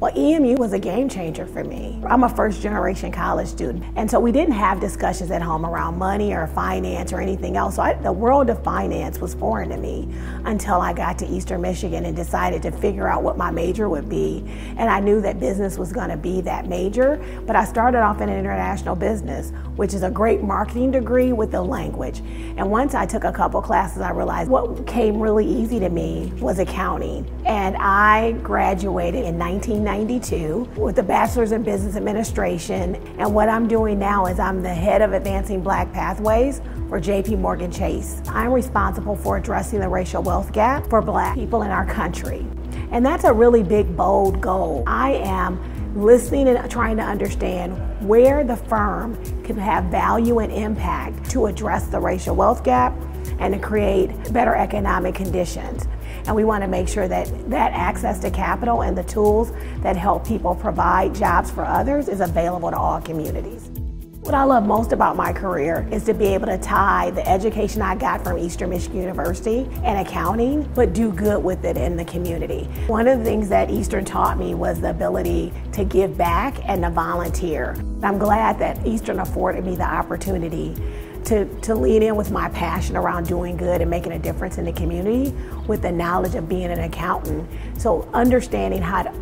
Well, EMU was a game changer for me. I'm a first generation college student, and so we didn't have discussions at home around money or finance or anything else. So I, the world of finance was foreign to me until I got to Eastern Michigan and decided to figure out what my major would be. And I knew that business was going to be that major, but I started off in international business, which is a great marketing degree with the language. And once I took a couple classes, I realized what came really easy to me was accounting. And I graduated in 1992 with a bachelor's in business administration. And what I'm doing now is I'm the head of advancing black pathways for JP Morgan Chase. I'm responsible for addressing the racial wealth gap for black people in our country. And that's a really big, bold goal. I am listening and trying to understand where the firm can have value and impact to address the racial wealth gap and to create better economic conditions. And we want to make sure that that access to capital and the tools that help people provide jobs for others is available to all communities. What I love most about my career is to be able to tie the education I got from Eastern Michigan University and accounting, but do good with it in the community. One of the things that Eastern taught me was the ability to give back and to volunteer. I'm glad that Eastern afforded me the opportunity to, to lean in with my passion around doing good and making a difference in the community with the knowledge of being an accountant. So understanding how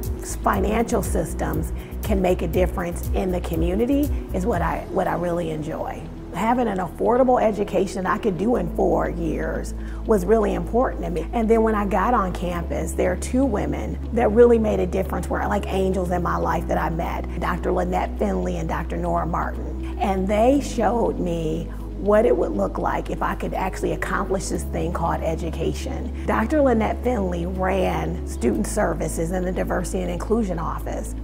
financial systems can make a difference in the community is what I, what I really enjoy. Having an affordable education I could do in four years was really important to me. And then when I got on campus, there are two women that really made a difference, were like angels in my life that I met, Dr. Lynette Finley and Dr. Nora Martin. And they showed me what it would look like if I could actually accomplish this thing called education. Dr. Lynette Finley ran student services in the diversity and inclusion office.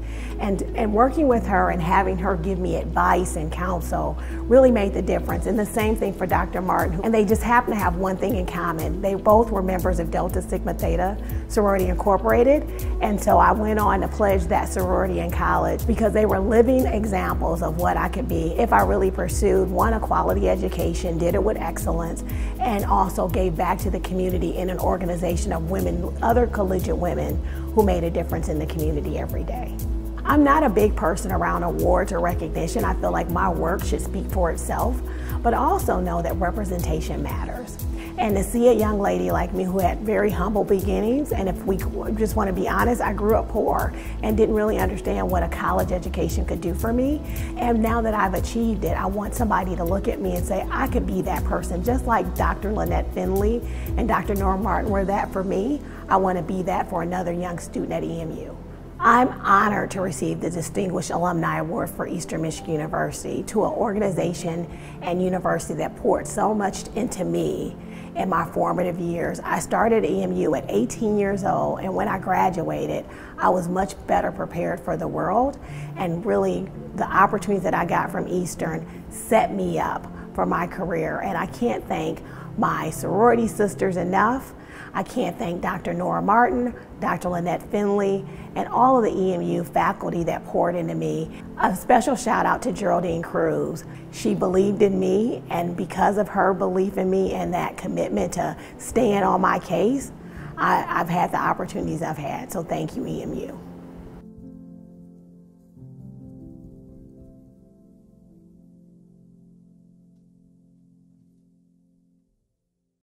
And, and working with her and having her give me advice and counsel really made the difference. And the same thing for Dr. Martin. And they just happen to have one thing in common. They both were members of Delta Sigma Theta Sorority Incorporated. And so I went on to pledge that sorority in college because they were living examples of what I could be if I really pursued one, a quality education education, did it with excellence, and also gave back to the community in an organization of women, other collegiate women who made a difference in the community every day. I'm not a big person around awards or recognition. I feel like my work should speak for itself, but I also know that representation matters. And to see a young lady like me who had very humble beginnings, and if we just want to be honest, I grew up poor and didn't really understand what a college education could do for me. And now that I've achieved it, I want somebody to look at me and say, I could be that person, just like Dr. Lynette Finley and Dr. Nora Martin were that for me. I want to be that for another young student at EMU. I'm honored to receive the Distinguished Alumni Award for Eastern Michigan University to an organization and university that poured so much into me in my formative years. I started EMU at 18 years old, and when I graduated, I was much better prepared for the world. And really, the opportunities that I got from Eastern set me up for my career. And I can't thank my sorority sisters enough. I can't thank Dr. Nora Martin, Dr. Lynette Finley, and all of the EMU faculty that poured into me. A special shout out to Geraldine Cruz. She believed in me, and because of her belief in me and that commitment to stand on my case, I, have had the opportunities I've had. So thank you, EMU.